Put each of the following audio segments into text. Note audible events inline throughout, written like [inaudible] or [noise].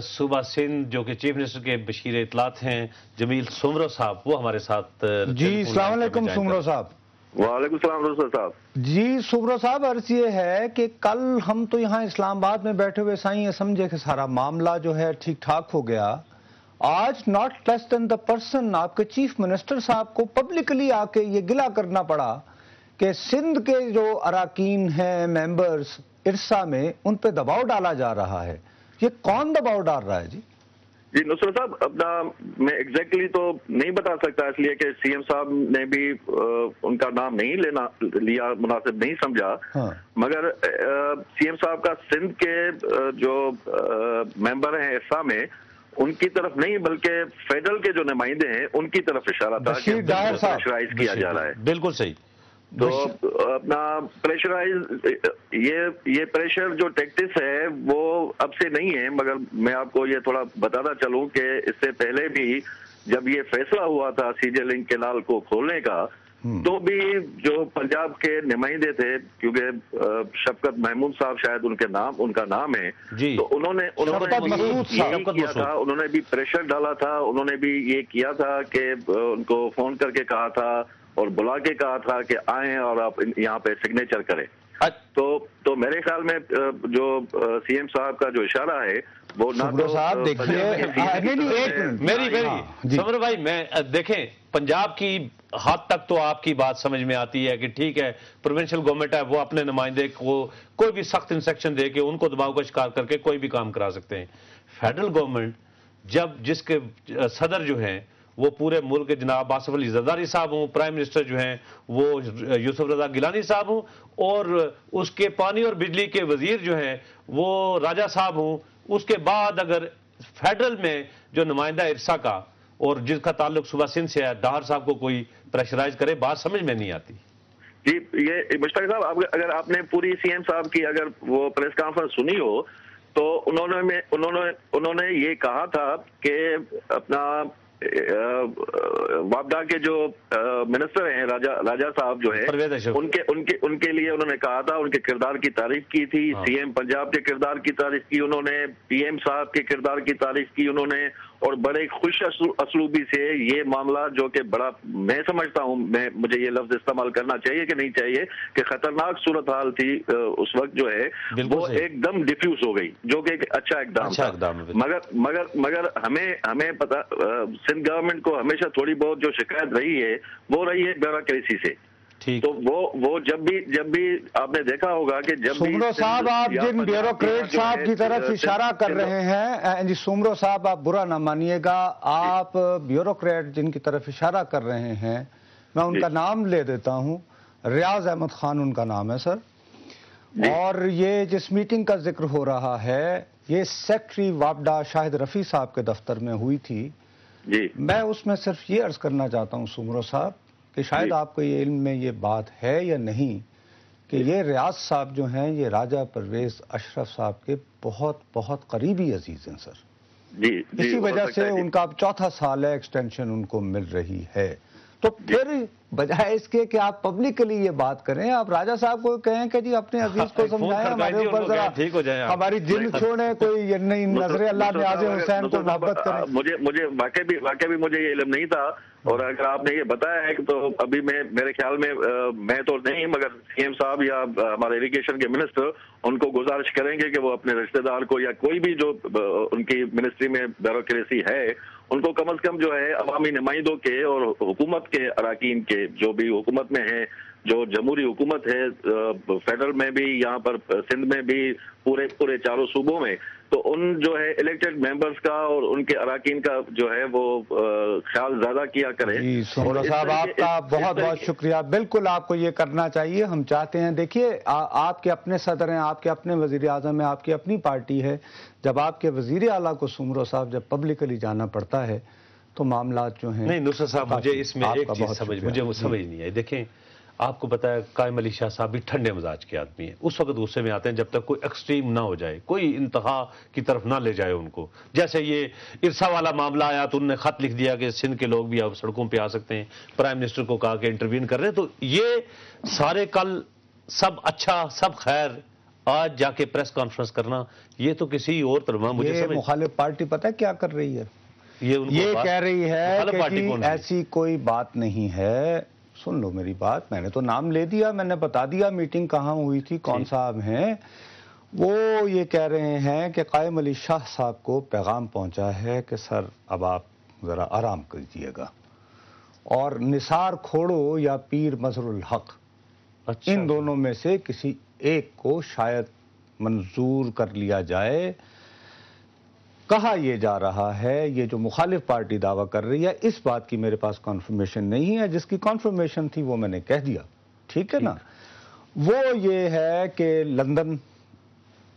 सूबा सिंध जो कि चीफ मिनिस्टर के बशीर इतलात हैं जमील सुमरो साहब वो हमारे साथ जी सलामकुम सुमरो साहब। वालेकुम सलाम साहब। जी सुब्रो साहब अर्ज़ ये है कि कल हम तो यहाँ इस्लामाबाद में बैठे हुए साईं ये समझे कि सारा मामला जो है ठीक ठाक हो गया। आज not less than the person आपके चीफ मिनिस्टर साहब को पब्लिकली आके ये गिला करना पड़ा कि सिंध के जो अराकीन हैं मेंबर्स इरसा में उन पर दबाव डाला जा रहा है। ये कौन दबाव डाल रहा है जी जी नुसरत साहब अपना मैं एग्जैक्टली तो नहीं बता सकता इसलिए कि सीएम साहब ने भी अ, उनका नाम नहीं लेना लिया मुनासिब नहीं समझा हाँ। मगर सीएम साहब का सिंध के अ, जो मेंबर हैं हिस्सा में उनकी तरफ़ नहीं बल्कि फेडरल के जो नुमाइंदे हैं उनकी तरफ़ इशारा था साहब। किया जा रहा है बिल्कुल सही तो अपना प्रेशराइज ये ये प्रेशर जो टैक्टिस है वो अब से नहीं है मगर मैं आपको ये थोड़ा बताता चलूँ कि इससे पहले भी जब ये फैसला हुआ था सीजे लिंक केनाल को खोलने का तो भी जो पंजाब के नुमाइंदे थे क्योंकि शफकत महमूद साहब शायद उनके नाम उनका नाम है तो उन्होंने उन्होंने किया था उन्होंने भी प्रेशर डाला था उन्होंने भी ये किया था कि उनको फ़ोन करके कहा था और बुला के कहा था कि आए और आप यहाँ पे सिग्नेचर करें। तो तो मेरे ख्याल में जो सीएम साहब का जो इशारा है वो ना तो, साहब देखिए मेरी मेरी हाँ, समर भाई मैं देखें पंजाब की हद तक तो आपकी बात समझ में आती है कि ठीक है प्रोविंशियल गवर्नमेंट है वो अपने नुमाइंदे को कोई भी सख्त इंस्ट्रक्शन दे के उनको दबाव का शिकार करके कोई भी काम करा सकते हैं। फेडरल गवर्नमेंट जब जिसके सदर जो हैं वो पूरे मुल्क जनाब आसफ अली जरदारी साहब हूँ प्राइम मिनिस्टर जो हैं, वो यूसुफ रजा गिलानी साहब हूँ, और उसके पानी और बिजली के वज़ीर जो हैं, वो राजा साहब हूँ, उसके बाद अगर फेडरल में जो नुमाइंदा इरसा का और जिसका ताल्लुक सुबह सिंध से है दाहर साहब को कोई प्रेशराइज करे, बात समझ में नहीं आती। जी, ये मुश्ताक साहब अगर- आपने पूरी सीएम साहब की अगर वो प्रेस कॉन्फ्रेंस सुनी हो तो उन्होंने में, उन्होंने उन्होंने ये कहा था कि अपना वापडा के जो मिनिस्टर हैं राजा राजा साहब जो है उनके उनके उनके लिए उन्होंने कहा था उनके किरदार की तारीफ़ की थी हाँ। सीएम पंजाब के किरदार की तारीफ़ की उन्होंने पीएम साहब के किरदार की तारीफ़ की उन्होंने और बड़े खुश असलूबी से ये मामला जो कि बड़ा मैं समझता हूँ मैं मुझे ये लफ्ज इस्तेमाल करना चाहिए कि नहीं चाहिए कि खतरनाक सूरत हाल थी उस वक्त जो है वो एकदम डिफ्यूज हो गई जो कि एक अच्छा इकदाम अच्छा मगर मगर मगर हमें हमें पता सिंध गवर्नमेंट को हमेशा थोड़ी बहुत जो शिकायत रही है वो रही है ब्यूरोक्रेसी से। तो वो वो जब भी जब भी आपने देखा होगा कि जब भी सुमरो साहब आप जिन ब्यूरोक्रेट साहब की तरफ़ इशारा कर रहे हैं जी सुमरो साहब आप बुरा ना मानिएगा। आप ब्यूरोक्रेट जिनकी तरफ़ इशारा कर रहे हैं मैं उनका नाम ले देता हूँ। रियाज अहमद खान उनका नाम है सर। और ये जिस मीटिंग का ज़िक्र हो रहा है ये सेक्रेटरी वापडा शाहिद रफी साहब के दफ्तर में हुई थी। जी। मैं उसमें सिर्फ़ ये अर्ज़ करना चाहता हूँ सुमरो साहब कि शायद आपको ये इल्म में ये बात है या नहीं कि ये रियाज साहब जो हैं ये राजा परवेज अशरफ साहब के बहुत बहुत करीबी अज़ीज़ हैं सर। जी जी इसी वजह से उनका अब चौथा साल है एक्सटेंशन उनको मिल रही है। तो फिर बजाय इसके कि आप पब्लिकली ये बात करें आप राजा साहब को कहें कि जी अपने अज़ीज़ को [laughs] समझाएँ हमारे ऊपर जरा ठीक हो जाएँ। हमारी जिन छोड़े [laughs] कोई ये नहीं नज़र अल्लाह ने आजे हुसैन को मोहब्बत करें मुझे मुझे वाकई भी वाकई भी मुझे ये इलम नहीं था और अगर आपने ये बताया है कि तो अभी मैं मेरे ख्याल में अ, मैं तो नहीं मगर सीएम साहब या हमारे इरिगेशन के मिनिस्टर उनको गुजारिश करेंगे कि वो अपने रिश्तेदार को या कोई भी जो उनकी मिनिस्ट्री में ब्यूरोक्रेसी है उनको कम अज कम जो है अवामी नुमाइंदों के और हुकूमत के अरकान के जो भी हुकूमत में है जो जमहूरी हुकूमत है फेडरल में भी यहाँ पर सिंध में भी पूरे पूरे चारों सूबों में तो उन जो है इलेक्टेड मेंबर्स का और उनके अरकान का जो है वो ख्याल ज़्यादा किया करें। साहब आपका इस- बहुत इस बहुत बहुत शुक्रिया। बिल्कुल आपको ये करना चाहिए हम चाहते हैं देखिए आपके अपने सदर हैं आपके अपने वज़ीर आज़म है आपकी अपनी पार्टी है। जब आपके वज़ीर आला को सुमरो साहब जब पब्लिकली जाना पड़ता है तो मामला जो है नहीं नुसरत साहब मुझे इसमें एक चीज़ समझ मुझे वो समझ नहीं आई। देखें आपको पता है कायम अली शाह साहब भी ठंडे मिजाज के आदमी हैं। उस वक्त गुस्से में आते हैं जब तक कोई एक्सट्रीम ना हो जाए कोई इंतहा की तरफ़ ना ले जाए उनको। जैसे ये इरसा वाला मामला आया तो उन्होंने खत लिख दिया कि सिंध के लोग भी अब सड़कों पर आ सकते हैं। प्राइम मिनिस्टर को कहा कि इंटरवीन कर रहे हैं। तो ये सारे कल सब अच्छा सब खैर आज जाके प्रेस कॉन्फ्रेंस करना ये तो किसी और तरह मुझे ये मुखालिफ पार्टी पता है क्या कर रही है? ये उनको ये कह रही है कि? ऐसी कोई बात नहीं है। सुन लो मेरी बात मैंने तो नाम ले दिया मैंने बता दिया मीटिंग कहाँ हुई थी कौन साहब हैं। वो ये कह रहे हैं कि कायम अली शाह साहब को पैगाम पहुँचा है कि सर अब आप जरा आराम कर कीजिएगा। और निसार खोड़ो या पीर मजरुल हक अच्छा इन दोनों में से किसी एक को शायद मंजूर कर लिया जाए कहा यह जा रहा है ये जो मुखालिफ पार्टी दावा कर रही है इस बात की मेरे पास कॉन्फर्मेशन नहीं है जिसकी कॉन्फर्मेशन थी वो मैंने कह दिया। ठीक है ना? वो ये है कि लंदन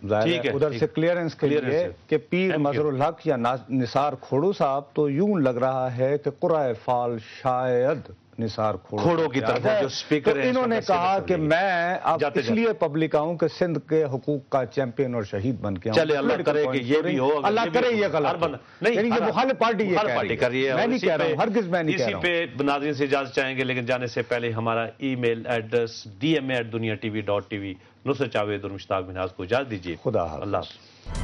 ठीक है, उधर से क्लियरेंस के लिए। कि पीर मजरुल हक या निसार खोड़ू साहब तो यूँ लग रहा है कि कुराए फाल शायद निसार खोड़ो खोड़ो की तरफ़ जो स्पीकर तो इन्होंने कहा कि मैं अब इसलिए पब्लिक आऊँ कि सिंध के हकूक का चैंपियन और शहीद बन के चले अल्लाह करे कि ये भी हो अल्लाह करे ये गलत नहीं ये मुखालिफ पार्टी ये पार्टी कर रही है। मैं नहीं इसी कह रहा हूँ हरगिज मैं नहीं कह इसी रहा हूँ। पे नाजरीन से इजाज़त चाहेंगे लेकिन जाने से पहले हमारा email address DMA at Dunya TV dot TV Nusrat Javed और मुश्ताक मिनाज को इजाज़त दीजिए। खुदा। अल्लाह।